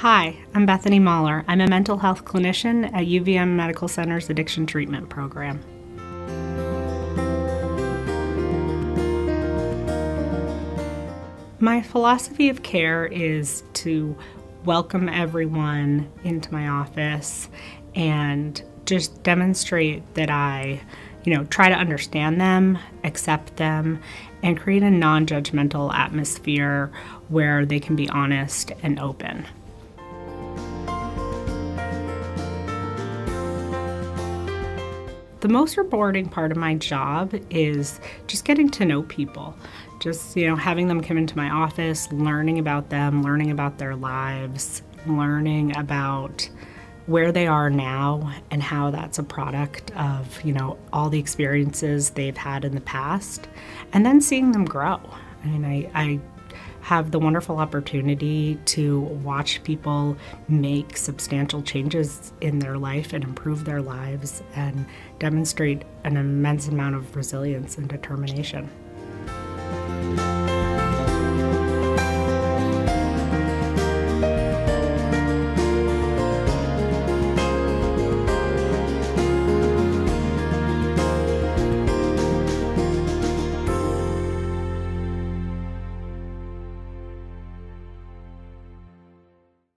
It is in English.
Hi, I'm Bethany Mahler. I'm a mental health clinician at UVM Medical Center's Addiction Treatment Program. My philosophy of care is to welcome everyone into my office and just demonstrate that I, you know, try to understand them, accept them, and create a non judgmental atmosphere where they can be honest and open. The most rewarding part of my job is just getting to know people. Just, you know, having them come into my office, learning about them, learning about their lives, learning about where they are now and how that's a product of, you know, all the experiences they've had in the past, and then seeing them grow. I mean, I, I have the wonderful opportunity to watch people make substantial changes in their life and improve their lives and demonstrate an immense amount of resilience and determination.